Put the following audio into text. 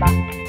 Bye.